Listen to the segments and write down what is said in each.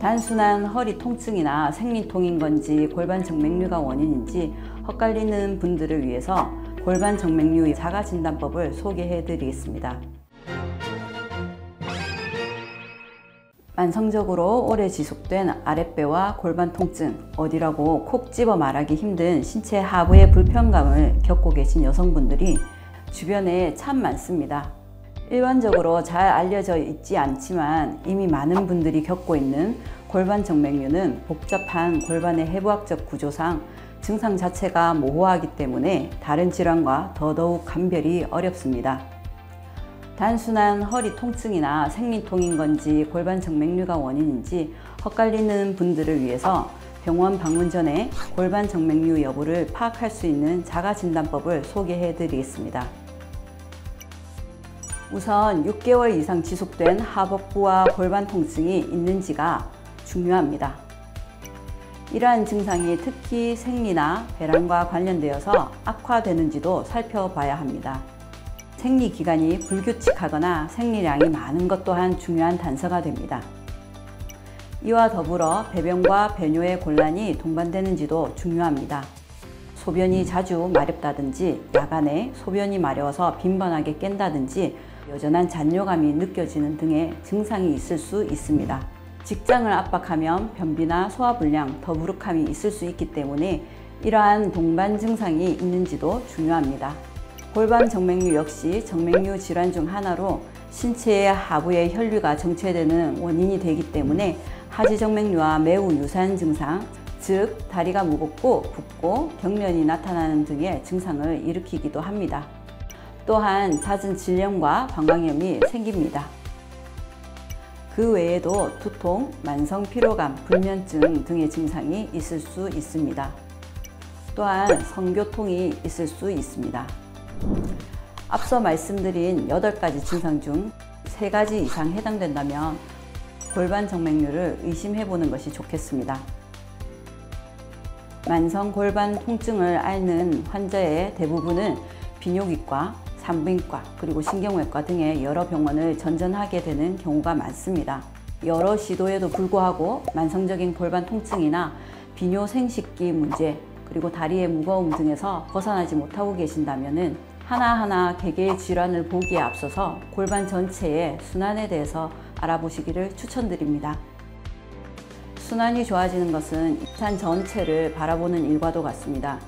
단순한 허리 통증이나 생리통인 건지 골반 정맥류가 원인인지 헛갈리는 분들을 위해서 골반 정맥류 자가 진단법을 소개해 드리겠습니다. 만성적으로 오래 지속된 아랫배와 골반 통증, 어디라고 콕 집어 말하기 힘든 신체 하부의 불편감을 겪고 계신 여성분들이 주변에 참 많습니다. 일반적으로 잘 알려져 있지 않지만 이미 많은 분들이 겪고 있는 골반 정맥류는 복잡한 골반의 해부학적 구조상 증상 자체가 모호하기 때문에 다른 질환과 더더욱 감별이 어렵습니다. 단순한 허리 통증이나 생리통인 건지 골반 정맥류가 원인인지 헛갈리는 분들을 위해서 병원 방문 전에 골반 정맥류 여부를 파악할 수 있는 자가 진단법을 소개해 드리겠습니다. 우선 6개월 이상 지속된 하복부와 골반 통증이 있는지가 중요합니다. 이러한 증상이 특히 생리나 배란과 관련되어서 악화되는지도 살펴봐야 합니다. 생리 기간이 불규칙하거나 생리량이 많은 것 또한 중요한 단서가 됩니다. 이와 더불어 배변과 배뇨의 곤란이 동반되는지도 중요합니다. 소변이 자주 마렵다든지 야간에 소변이 마려워서 빈번하게 깬다든지 여전한 잔뇨감이 느껴지는 등의 증상이 있을 수 있습니다. 직장을 압박하면 변비나 소화불량, 더부룩함이 있을 수 있기 때문에 이러한 동반 증상이 있는지도 중요합니다. 골반 정맥류 역시 정맥류 질환 중 하나로 신체의 하부의 혈류가 정체되는 원인이 되기 때문에 하지정맥류와 매우 유사한 증상, 즉 다리가 무겁고 붓고 경련이 나타나는 등의 증상을 일으키기도 합니다. 또한 잦은 질염과 방광염이 생깁니다. 그 외에도 두통, 만성 피로감, 불면증 등의 증상이 있을 수 있습니다. 또한 성교통이 있을 수 있습니다. 앞서 말씀드린 8가지 증상 중 3가지 이상 해당된다면 골반 정맥류를 의심해 보는 것이 좋겠습니다. 만성 골반 통증을 앓는 환자의 대부분은 비뇨기과, 산부인과, 그리고 신경외과 등의 여러 병원을 전전하게 되는 경우가 많습니다. 여러 시도에도 불구하고 만성적인 골반 통증이나 비뇨 생식기 문제, 그리고 다리의 무거움 등에서 벗어나지 못하고 계신다면 하나하나 개개의 질환을 보기에 앞서서 골반 전체의 순환에 대해서 알아보시기를 추천드립니다. 순환이 좋아지는 것은 입산 전체를 바라보는 일과도 같습니다.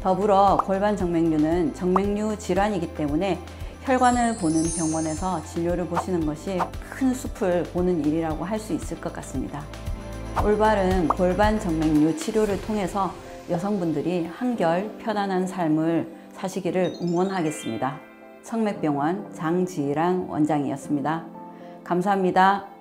더불어 골반 정맥류는 정맥류 질환이기 때문에 혈관을 보는 병원에서 진료를 보시는 것이 큰 숲을 보는 일이라고 할 수 있을 것 같습니다. 올바른 골반 정맥류 치료를 통해서 여성분들이 한결 편안한 삶을 사시기를 응원하겠습니다. 성맥병원 장지란 원장이었습니다. 감사합니다.